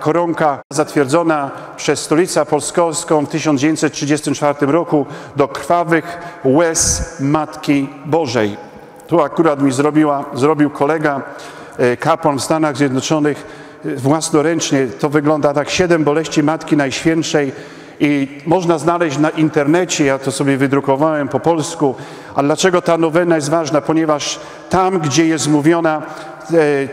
Koronka zatwierdzona przez stolicę apostolską w 1934 roku do krwawych łez Matki Bożej. Tu akurat mi zrobiła, zrobił kolega, e, kapłan w Stanach Zjednoczonych e, własnoręcznie. To wygląda tak, siedem boleści Matki Najświętszej i można znaleźć na internecie, ja to sobie wydrukowałem po polsku. A dlaczego ta nowena jest ważna? Ponieważ tam, gdzie jest mówiona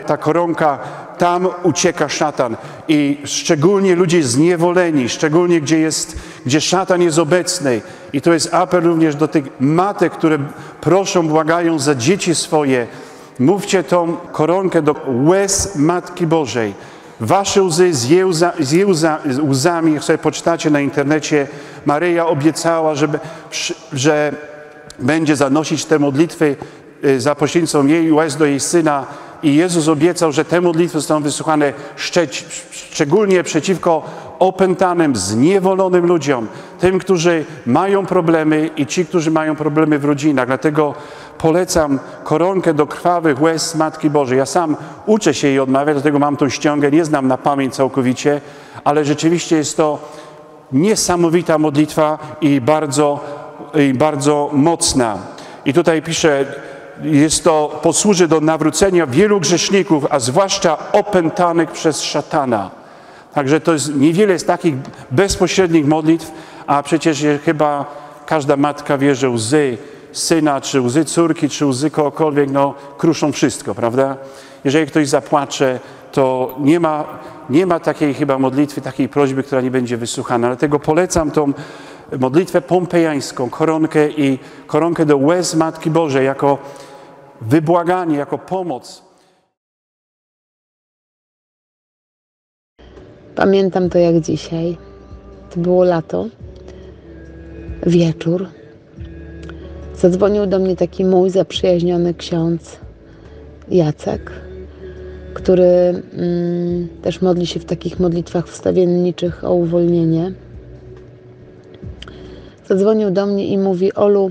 ta koronka, tam ucieka szatan. I szczególnie ludzie zniewoleni, szczególnie gdzie, jest, gdzie szatan jest obecny. I to jest apel również do tych matek, które proszą, błagają za dzieci swoje. Mówcie tą koronkę do łez Matki Bożej. Wasze łzy z jej, łza, z jej łza, z łzami, jak sobie poczytacie na internecie, Maryja obiecała, żeby, że będzie zanosić te modlitwy y, za pośrednictwem jej łez do jej Syna i Jezus obiecał, że te modlitwy zostaną wysłuchane szczególnie przeciwko opętanym, zniewolonym ludziom, tym, którzy mają problemy i ci, którzy mają problemy w rodzinach. Dlatego polecam koronkę do krwawych łez Matki Bożej. Ja sam uczę się jej odmawiać, dlatego mam tą ściągę, nie znam na pamięć całkowicie, ale rzeczywiście jest to niesamowita modlitwa i bardzo, i bardzo mocna. I tutaj pisze, jest to, posłuży do nawrócenia wielu grzeszników, a zwłaszcza opętanych przez szatana. Także to jest, niewiele jest takich bezpośrednich modlitw, a przecież chyba każda matka wie, że łzy syna, czy łzy córki, czy łzy kogokolwiek, no kruszą wszystko, prawda? Jeżeli ktoś zapłacze, to nie ma, nie ma takiej chyba modlitwy, takiej prośby, która nie będzie wysłuchana. Dlatego polecam tą modlitwę pompejańską, koronkę i koronkę do łez Matki Bożej jako wybłaganie, jako pomoc. Pamiętam to jak dzisiaj. To było lato, wieczór. Zadzwonił do mnie taki mój zaprzyjaźniony ksiądz Jacek, który mm, też modli się w takich modlitwach wstawienniczych o uwolnienie. Zadzwonił do mnie i mówi: Olu,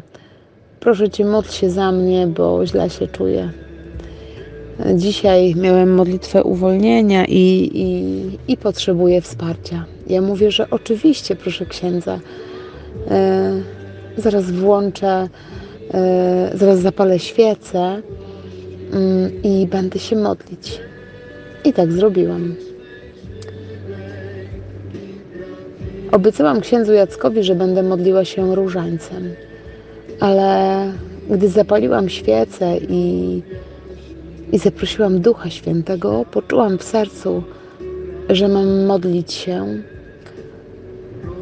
proszę cię, modl się za mnie, bo źle się czuję. Dzisiaj miałem modlitwę uwolnienia i, i, i potrzebuję wsparcia. Ja mówię, że oczywiście, proszę księdza. E, zaraz włączę, e, zaraz zapalę świecę mm, i będę się modlić. I tak zrobiłam. Obiecałam księdzu Jackowi, że będę modliła się różańcem, ale gdy zapaliłam świecę i, i zaprosiłam Ducha Świętego, poczułam w sercu, że mam modlić się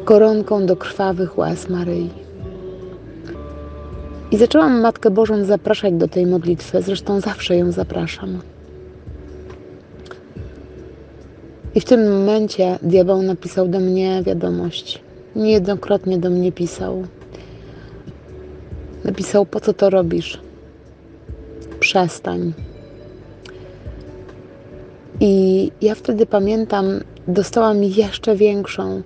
koronką do krwawych łez Maryi. I zaczęłam Matkę Bożą zapraszać do tej modlitwy, zresztą zawsze ją zapraszam. I w tym momencie diabeł napisał do mnie wiadomość. Niejednokrotnie do mnie pisał. Napisał: Po co to robisz? Przestań. I ja wtedy pamiętam, dostałam jeszcze większą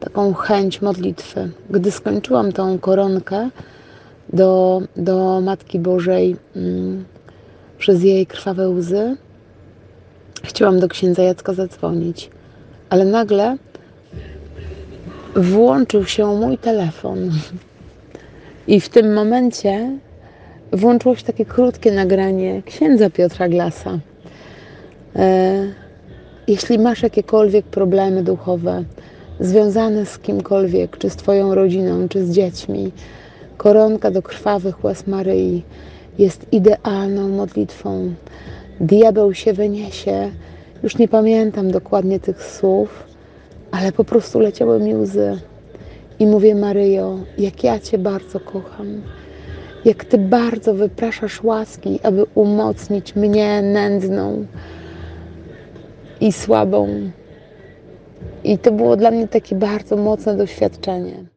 taką chęć modlitwy. Gdy skończyłam tą koronkę, do, do Matki Bożej mm, przez jej krwawe łzy, chciałam do księdza Jacka zadzwonić, ale nagle włączył się mój telefon. I w tym momencie włączyło się takie krótkie nagranie księdza Piotra Glasa. E, jeśli masz jakiekolwiek problemy duchowe związane z kimkolwiek, czy z Twoją rodziną, czy z dziećmi, Koronka do krwawych łez Maryi jest idealną modlitwą. Diabeł się wyniesie. Już nie pamiętam dokładnie tych słów, ale po prostu leciały mi łzy. I mówię, Maryjo, jak ja Cię bardzo kocham. Jak Ty bardzo wypraszasz łaski, aby umocnić mnie nędzną i słabą. I to było dla mnie takie bardzo mocne doświadczenie.